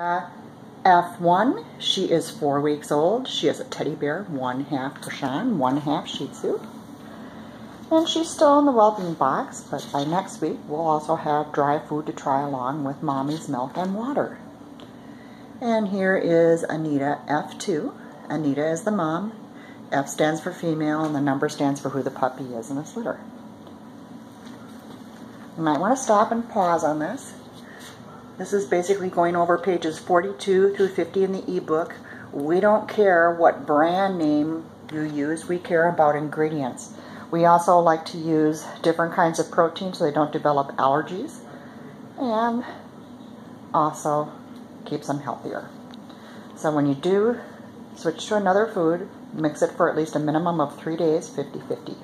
F1, she is four weeks old. She is a teddy bear, one half Bichon, one half Shih Tzu. And she's still in the whelping box, but by next week we'll also have dry food to try along with mommy's milk and water. And here is Aneeda F2. Aneeda is the mom. F stands for female, and the number stands for who the puppy is in this litter. You might want to stop and pause on this. This is basically going over pages 42 through 50 in the ebook. We don't care what brand name you use, we care about ingredients. We also like to use different kinds of protein so they don't develop allergies and also keeps them healthier. So when you do switch to another food, mix it for at least a minimum of three days, 50-50.